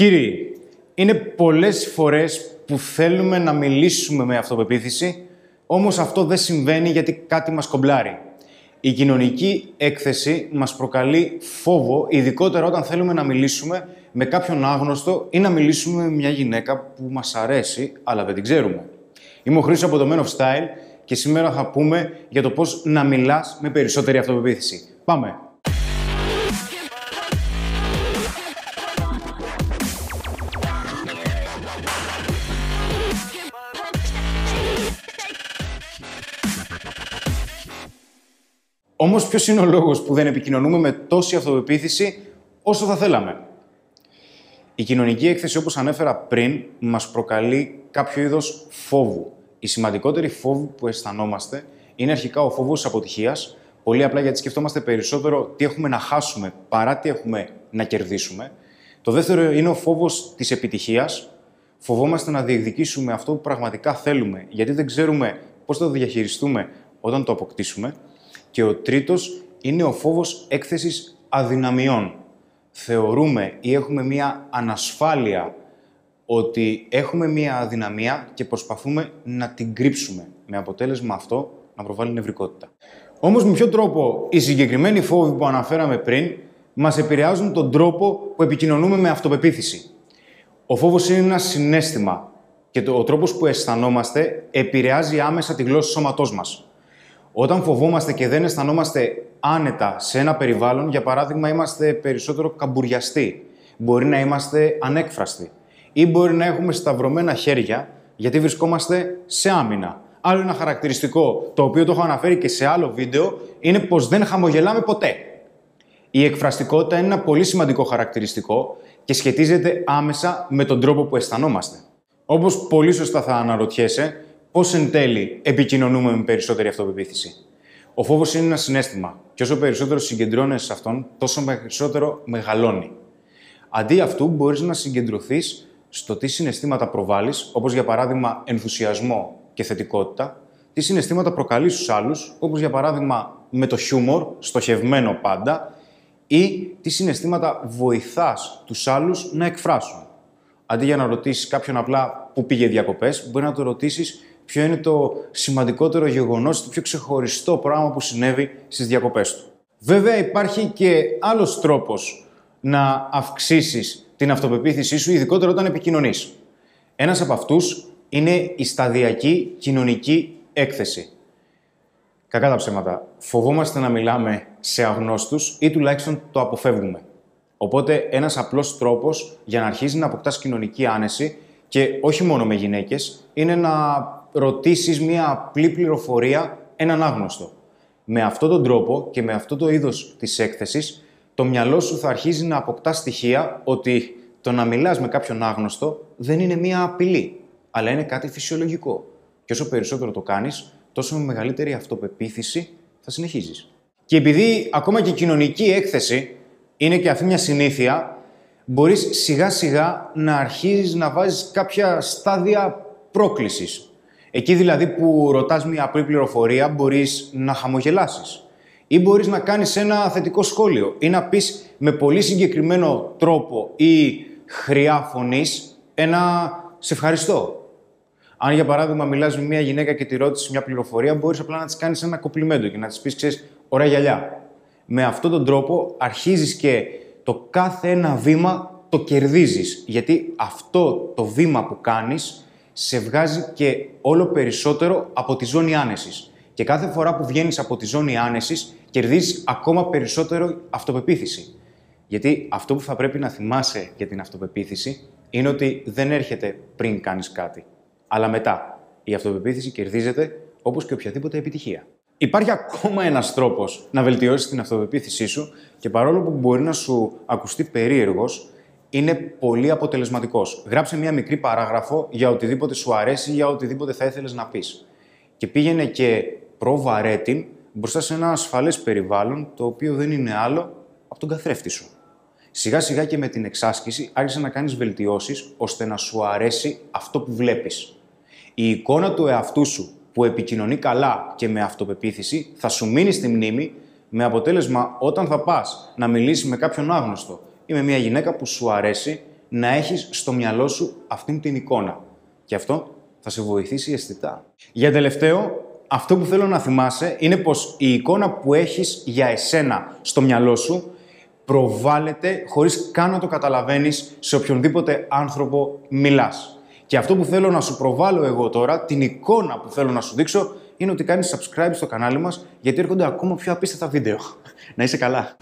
Κύριοι, είναι πολλές φορές που θέλουμε να μιλήσουμε με αυτοπεποίθηση, όμως αυτό δεν συμβαίνει γιατί κάτι μας κομπλάρει. Η κοινωνική έκθεση μας προκαλεί φόβο, ειδικότερα όταν θέλουμε να μιλήσουμε με κάποιον άγνωστο ή να μιλήσουμε με μια γυναίκα που μας αρέσει, αλλά δεν την ξέρουμε. Είμαι ο Χρήστος από το Men of Style και σήμερα θα πούμε για το πώς να μιλάς με περισσότερη αυτοπεποίθηση. Πάμε! Όμως, ποιος είναι ο λόγος που δεν επικοινωνούμε με τόση αυτοπεποίθηση όσο θα θέλαμε; Η κοινωνική έκθεση, όπως ανέφερα πριν, μας προκαλεί κάποιο είδος φόβου. Η σημαντικότερη φόβη που αισθανόμαστε είναι αρχικά ο φόβος τη αποτυχίας. Πολύ απλά γιατί σκεφτόμαστε περισσότερο τι έχουμε να χάσουμε παρά τι έχουμε να κερδίσουμε. Το δεύτερο είναι ο φόβος της επιτυχίας. Φοβόμαστε να διεκδικήσουμε αυτό που πραγματικά θέλουμε, γιατί δεν ξέρουμε πώς θα το διαχειριστούμε όταν το αποκτήσουμε. Και ο τρίτος είναι ο φόβος έκθεσης αδυναμιών. Θεωρούμε ή έχουμε μία ανασφάλεια ότι έχουμε μία αδυναμία και προσπαθούμε να την κρύψουμε, με αποτέλεσμα αυτό να προβάλλει νευρικότητα. Όμως με ποιο τρόπο οι συγκεκριμένοι φόβοι που αναφέραμε πριν μας επηρεάζουν τον τρόπο που επικοινωνούμε με αυτοπεποίθηση; Ο φόβος είναι ένα συνέστημα και ο τρόπος που αισθανόμαστε επηρεάζει άμεσα τη γλώσσα του σώματός μας. Όταν φοβόμαστε και δεν αισθανόμαστε άνετα σε ένα περιβάλλον, για παράδειγμα, είμαστε περισσότερο καμπουριαστοί. Μπορεί να είμαστε ανέκφραστοι. Ή μπορεί να έχουμε σταυρωμένα χέρια γιατί βρισκόμαστε σε άμυνα. Άλλο ένα χαρακτηριστικό, το οποίο το έχω αναφέρει και σε άλλο βίντεο, είναι πως δεν χαμογελάμε ποτέ. Η εκφραστικότητα είναι ένα πολύ σημαντικό χαρακτηριστικό και σχετίζεται άμεσα με τον τρόπο που αισθανόμαστε. Όπως πολύ σωστά θα αναρωτιέσαι, Πώς εν τέλει επικοινωνούμε με περισσότερη αυτοπεποίθηση. Ο φόβος είναι ένα συνέστημα και όσο περισσότερο συγκεντρώνεσαι σε αυτόν, τόσο περισσότερο μεγαλώνει. Αντί αυτού, μπορείς να συγκεντρωθείς στο τι συναισθήματα προβάλλεις, όπως για παράδειγμα ενθουσιασμό και θετικότητα, τι συναισθήματα προκαλείς στους άλλους, όπως για παράδειγμα με το χιούμορ, στοχευμένο πάντα, ή τι συναισθήματα βοηθάς τους άλλους να εκφράσουν. Αντί για να ρωτήσεις κάποιον απλά πού πήγε διακοπές, μπορεί να το ρωτήσεις ποιο είναι το σημαντικότερο γεγονός, το πιο ξεχωριστό πράγμα που συνέβη στις διακοπές του. Βέβαια υπάρχει και άλλος τρόπος να αυξήσεις την αυτοπεποίθησή σου, ειδικότερα όταν επικοινωνείς. Ένας από αυτούς είναι η σταδιακή κοινωνική έκθεση. Κακά τα ψέματα. Φοβόμαστε να μιλάμε σε αγνώστους ή τουλάχιστον το αποφεύγουμε. Οπότε ένας απλός τρόπος για να αρχίσει να αποκτάς κοινωνική άνεση και όχι μόνο με γυναίκες, είναι να ρωτήσεις μία απλή πληροφορία έναν άγνωστο. Με αυτόν τον τρόπο και με αυτό το είδος της έκθεσης, το μυαλό σου θα αρχίζει να αποκτά στοιχεία ότι το να μιλάς με κάποιον άγνωστο δεν είναι μία απειλή, αλλά είναι κάτι φυσιολογικό. Και όσο περισσότερο το κάνεις, τόσο με μεγαλύτερη αυτοπεποίθηση θα συνεχίζεις. Και επειδή ακόμα και η κοινωνική έκθεση είναι και αυτή μια συνήθεια, μπορείς σιγά σιγά να αρχίζεις να βάζεις κάποια στάδια πρόκλησης. Εκεί δηλαδή που ρωτάς μια απλή πληροφορία μπορείς να χαμογελάσεις ή μπορείς να κάνεις ένα θετικό σχόλιο ή να πεις με πολύ συγκεκριμένο τρόπο ή χρειά φωνής ένα «σε ευχαριστώ». Αν για παράδειγμα μιλάς με μια γυναίκα και τη ρώτησες μια πληροφορία, μπορείς απλά να της κάνεις ένα κοπλιμέντο και να της πεις, ξέρεις, ωραία γυαλιά. Με αυτόν τον τρόπο αρχίζεις και το κάθε ένα βήμα το κερδίζεις. Γιατί αυτό το βήμα που κάνεις σε βγάζει και όλο περισσότερο από τη ζώνη άνεσης. Και κάθε φορά που βγαίνεις από τη ζώνη άνεσης, κερδίζεις ακόμα περισσότερο αυτοπεποίθηση. Γιατί αυτό που θα πρέπει να θυμάσαι για την αυτοπεποίθηση είναι ότι δεν έρχεται πριν κάνεις κάτι, αλλά μετά. Η αυτοπεποίθηση κερδίζεται όπως και οποιαδήποτε επιτυχία. Υπάρχει ακόμα ένας τρόπος να βελτιώσεις την αυτοπεποίθησή σου και παρόλο που μπορεί να σου ακουστεί περίεργος, είναι πολύ αποτελεσματικός. Γράψε μία μικρή παράγραφο για οτιδήποτε σου αρέσει, για οτιδήποτε θα ήθελες να πεις. Και πήγαινε και προβαρέτην μπροστά σε ένα ασφαλές περιβάλλον, το οποίο δεν είναι άλλο από τον καθρέφτη σου. Σιγά σιγά και με την εξάσκηση άρχισε να κάνεις βελτιώσεις ώστε να σου αρέσει αυτό που βλέπεις. Η εικόνα του εαυτού σου που επικοινωνεί καλά και με αυτοπεποίθηση θα σου μείνει στη μνήμη με αποτέλεσμα όταν θα πας να μιλήσεις με κάποιον άγνωστο ή με μια γυναίκα που σου αρέσει να έχεις στο μυαλό σου αυτήν την εικόνα. Και αυτό θα σε βοηθήσει αισθητά. Για τελευταίο, αυτό που θέλω να θυμάσαι είναι πως η εικόνα που έχεις για εσένα στο μυαλό σου προβάλλεται χωρίς καν να το καταλαβαίνεις σε οποιονδήποτε άνθρωπο μιλάς. Και αυτό που θέλω να σου προβάλλω εγώ τώρα, την εικόνα που θέλω να σου δείξω, είναι ότι κάνεις subscribe στο κανάλι μας, γιατί έρχονται ακόμα πιο απίστευτα βίντεο. να είσαι καλά.